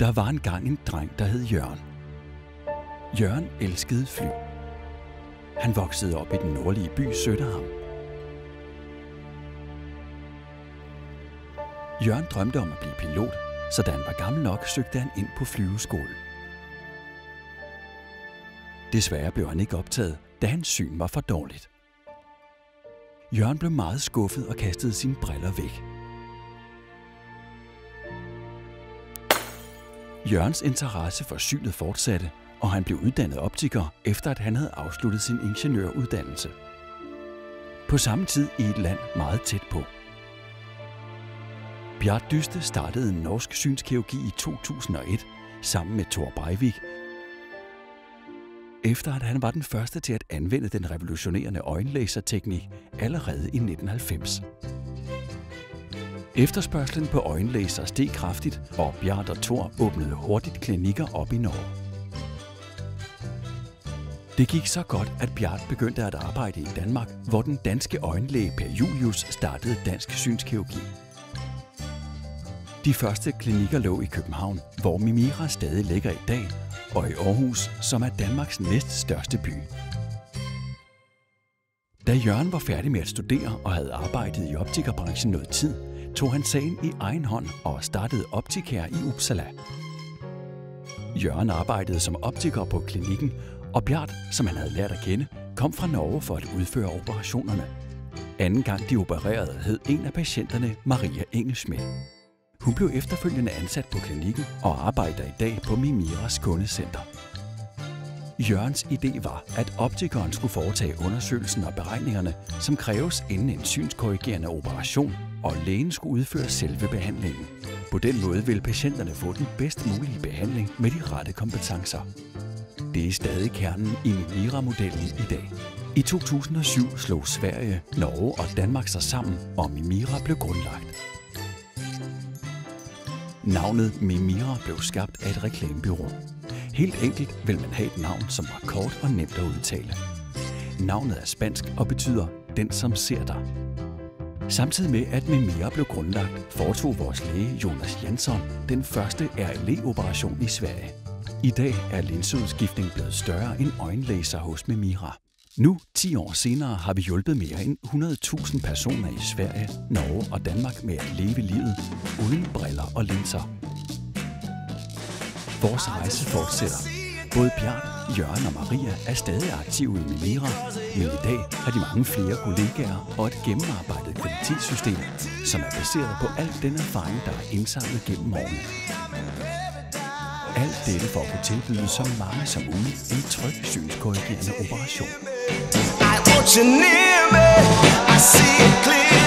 Der var engang en dreng, der hed Jørgen. Jørgen elskede fly. Han voksede op i den nordlige by Sønderham. Jørgen drømte om at blive pilot, så da han var gammel nok, søgte han ind på flyveskolen. Desværre blev han ikke optaget, da hans syn var for dårligt. Jørgen blev meget skuffet og kastede sine briller væk. Jørgens interesse for synet fortsatte, og han blev uddannet optiker, efter at han havde afsluttet sin ingeniøruddannelse. På samme tid i et land meget tæt på. Bjart Dyste startede en norsk synskirurgi i 2001 sammen med Thor Breivik, efter at han var den første til at anvende den revolutionerende øjenlaserteknik allerede i 1990. Efterspørgselen på øjenlæser steg kraftigt, og Bjart og Thor åbnede hurtigt klinikker op i Norge. Det gik så godt, at Bjart begyndte at arbejde i Danmark, hvor den danske øjenlæge Per Julius startede Dansk Synskirurgi. De første klinikker lå i København, hvor Mimira stadig ligger i dag, og i Aarhus, som er Danmarks næststørste by. Da Jørgen var færdig med at studere og havde arbejdet i optikerbranchen noget tid, tog han sagen i egen hånd og startede Optikær i Uppsala. Jørgen arbejdede som optiker på klinikken, og Bjart, som han havde lært at kende, kom fra Norge for at udføre operationerne. Anden gang de opererede, hed en af patienterne Maria Engelsmith. Hun blev efterfølgende ansat på klinikken og arbejder i dag på Mimiras kundecenter. Jørgens idé var, at optikeren skulle foretage undersøgelsen og beregningerne, som kræves inden en synskorrigerende operation, og lægen skulle udføre selve behandlingen. På den måde vil patienterne få den bedst mulige behandling med de rette kompetencer. Det er stadig kernen i Mimira-modellen i dag. I 2007 slog Sverige, Norge og Danmark sig sammen, og Mimira blev grundlagt. Navnet Mimira blev skabt af et reklamebyrå. Helt enkelt vil man have et navn, som var kort og nemt at udtale. Navnet er spansk og betyder den, som ser dig. Samtidig med, at Mimira blev grundlagt, foretog vores læge Jonas Jansson den første RLE-operation i Sverige. I dag er linseudskiftning blevet større end øjenlæser hos Mimira. Nu, 10 år senere, har vi hjulpet mere end 100.000 personer i Sverige, Norge og Danmark med at leve livet uden briller og linser. Vores rejse fortsætter. Både Bjørn, Jørgen og Maria er stadig aktive i Mimira, men i dag har de mange flere kollegaer og et gennemarbejdet kvalitetssystem, som er baseret på al den erfaring, der er indsamlet gennem årene. Alt dette for at kunne tilbyde så mange som muligt en tryg synskorrigerende operation. I want you near me. I see it clear.